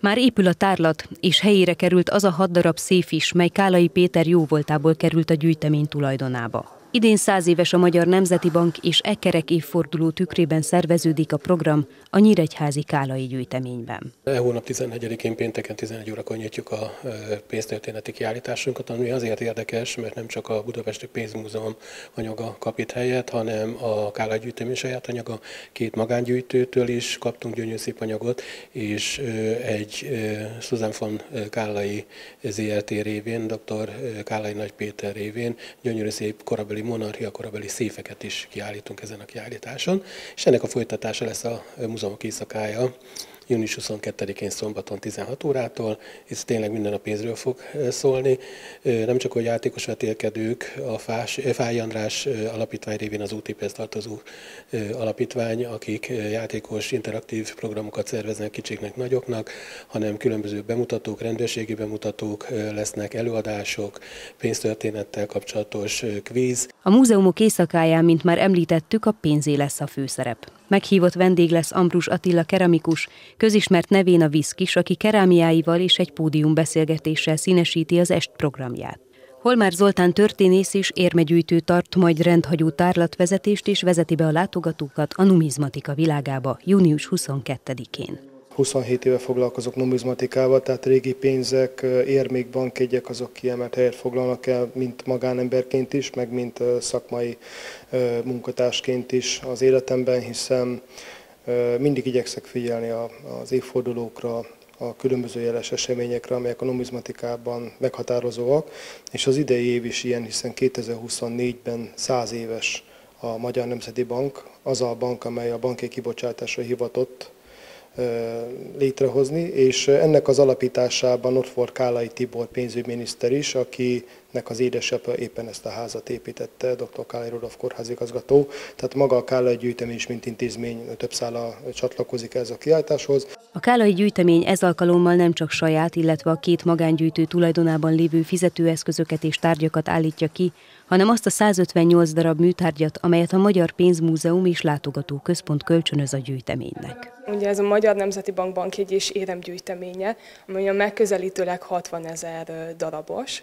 Már épül a tárlat, és helyére került az a hat darab széf is, mely Kálai Péter jóvoltából került a gyűjtemény tulajdonába. Idén száz éves a Magyar Nemzeti Bank és ekkerek évforduló tükrében szerveződik a program a Nyíregyházi Kálai gyűjteményben. E hónap 14-én pénteken 11 órakor nyitjuk a e, pénztörténeti kiállításunkat, ami azért érdekes, mert nem csak a Budapesti Pénzmúzeum anyaga kap itt helyet, hanem a Kálai gyűjtemény saját anyaga, két magángyűjtőtől is kaptunk gyönyörű szép anyagot, és e, egy Susan von Kálai ZRT révén, dr. Kálai Nagy Péter révén gyönyörű szép korabeli korabeli monarchia, korabeli széfeket is kiállítunk ezen a kiállításon, és ennek a folytatása lesz a múzeumok éjszakája, június 22-én szombaton 16 órától. Ez tényleg minden a pénzről fog szólni. Nem csak, hogy játékos vetélkedők, a Fás, Fáj András alapítvány révén az UTP-hez tartozó alapítvány, akik játékos interaktív programokat szerveznek kicsiknek, nagyoknak, hanem különböző bemutatók, rendőrségi bemutatók lesznek, előadások, pénztörténettel kapcsolatos kvíz. A múzeumok éjszakáján, mint már említettük, a pénzé lesz a főszerep. Meghívott vendég lesz Ambrus Attila keramikus, közismert nevén a Viszkis, aki kerámiáival és egy pódium beszélgetéssel színesíti az est programját. Holmár Zoltán történész és érmegyűjtő tart majd rendhagyó tárlatvezetést és vezeti be a látogatókat a numizmatika világába június 22-én. 27 éve foglalkozok numizmatikával, tehát régi pénzek, érmék, bankjegyek, azok kiemelt helyet foglalnak el, mint magánemberként is, meg mint szakmai munkatársként is az életemben, hiszen mindig igyekszek figyelni az évfordulókra, a különböző jeles eseményekre, amelyek a numizmatikában meghatározóak, és az idei év is ilyen, hiszen 2024-ben 100 éves a Magyar Nemzeti Bank, az a bank, amely a banki kibocsátásra hivatott létrehozni, és ennek az alapításában ott volt Kálai Tibor pénzügyminiszter is, akinek az édesapja éppen ezt a házat építette, dr. Kálai Rudolf kórházigazgató. Tehát maga a Kálai gyűjtemény is, mint intézmény több szála csatlakozik ez a kiáltáshoz. A Kálai gyűjtemény ez alkalommal nem csak saját, illetve a két magángyűjtő tulajdonában lévő fizetőeszközöket és tárgyakat állítja ki, hanem azt a 158 darab műtárgyat, amelyet a Magyar Pénzmúzeum és Látogató Központ kölcsönöz a gyűjteménynek. Ugye ez a Magyar Nemzeti Bank bankjegy és éremgyűjteménye, amely a megközelítőleg 60 ezer darabos,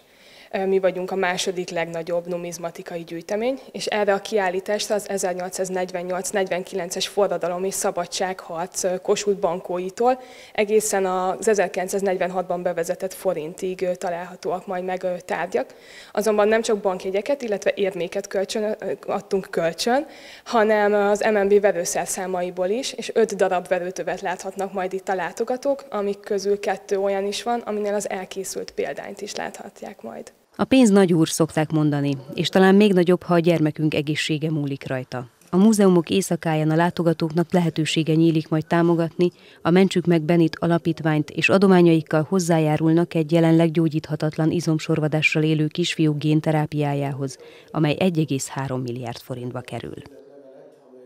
mi vagyunk a második legnagyobb numizmatikai gyűjtemény, és erre a kiállítást az 1848-49-es forradalom és szabadságharc Kossuth bankóitól egészen az 1946-ban bevezetett forintig találhatóak majd meg tárgyak. Azonban nem csak bankjegyeket, illetve érméket kölcsön, adtunk kölcsön, hanem az MNB verőszerszámaiból is, és öt darab verőtövet láthatnak majd itt a látogatók, amik közül kettő olyan is van, aminél az elkészült példányt is láthatják majd. A pénz nagy úr szokták mondani, és talán még nagyobb, ha a gyermekünk egészsége múlik rajta. A múzeumok éjszakáján a látogatóknak lehetősége nyílik majd támogatni a Mentsük meg Benit alapítványt, és adományaikkal hozzájárulnak egy jelenleg gyógyíthatatlan izomsorvadással élő kisfiú génterápiájához, amely 1,3 milliárd forintba kerül.